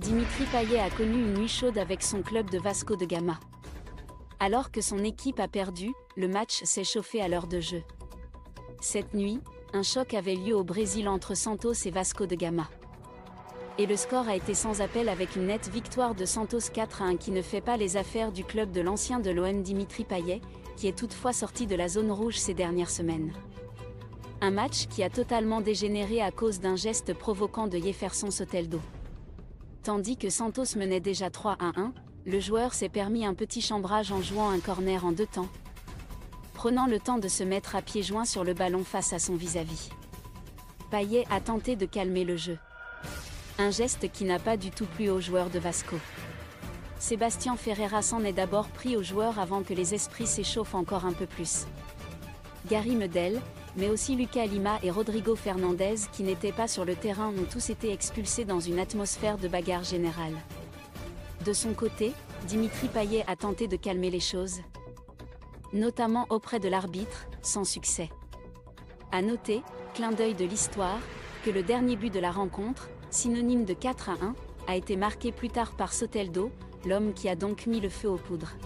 Dimitri Payet a connu une nuit chaude avec son club de Vasco de Gama. Alors que son équipe a perdu, le match s'est chauffé à l'heure de jeu. Cette nuit, un choc avait lieu au Brésil entre Santos et Vasco de Gama. Et le score a été sans appel avec une nette victoire de Santos 4 à 1 qui ne fait pas les affaires du club de l'ancien de l'OM Dimitri Payet, qui est toutefois sorti de la zone rouge ces dernières semaines. Un match qui a totalement dégénéré à cause d'un geste provoquant de Jefferson Soteldo. Tandis que Santos menait déjà 3 à 1, le joueur s'est permis un petit chambrage en jouant un corner en deux temps, prenant le temps de se mettre à pieds joints sur le ballon face à son vis-à-vis. Payet a tenté de calmer le jeu. Un geste qui n'a pas du tout plu aux joueurs de Vasco. Sébastien Ferreira s'en est d'abord pris aux joueurs avant que les esprits s'échauffent encore un peu plus. Gary Medel, mais aussi Lucas Lima et Rodrigo Fernandez qui n'étaient pas sur le terrain ont tous été expulsés dans une atmosphère de bagarre générale. De son côté, Dimitri Payet a tenté de calmer les choses, notamment auprès de l'arbitre, sans succès. À noter, clin d'œil de l'histoire, que le dernier but de la rencontre, synonyme de 4 à 1, a été marqué plus tard par Soteldo, l'homme qui a donc mis le feu aux poudres.